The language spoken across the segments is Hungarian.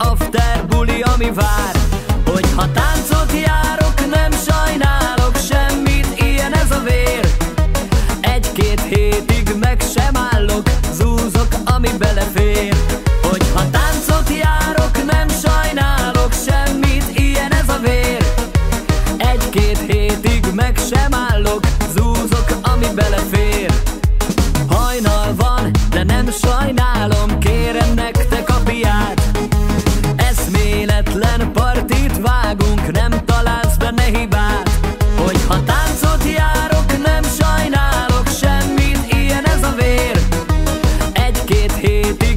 after buli, ami vár. Hogyha táncot járok, nem sajnálok semmit, ilyen ez a vér. Egy-két hétig meg sem állok, zúzok, ami belefér. Hogyha táncot járok, nem sajnálok semmit, ilyen ez a vér. Egy-két hétig meg sem állok, zúzok, ami belefér. que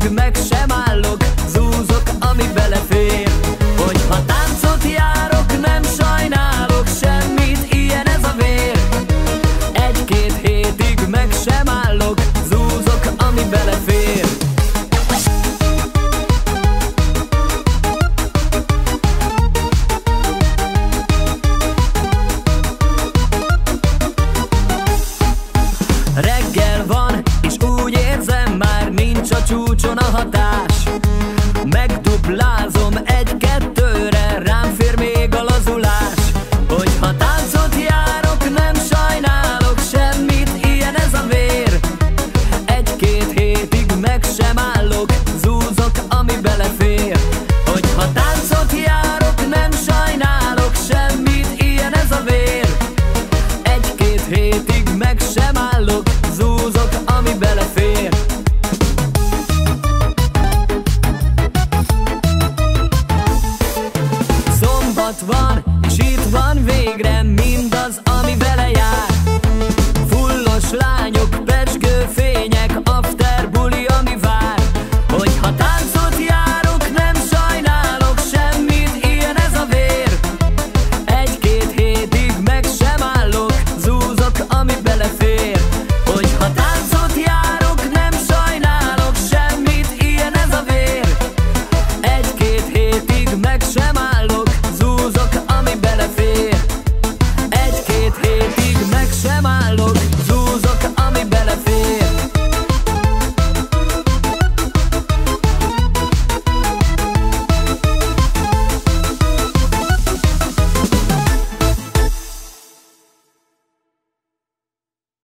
Nincs a csúcson a hatás. Megduplál programming